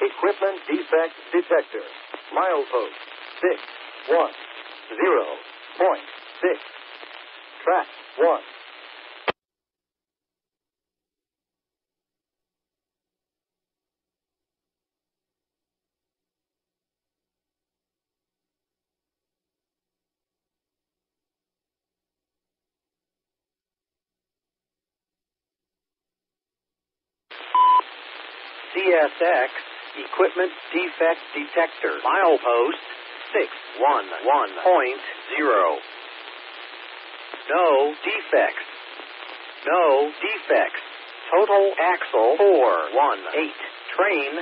Equipment Defect Detector. Milepost 610.6. Track 1. CSX Equipment Defect Detector. Milepost 611.0. No defects. No defects. Total axle 418. Train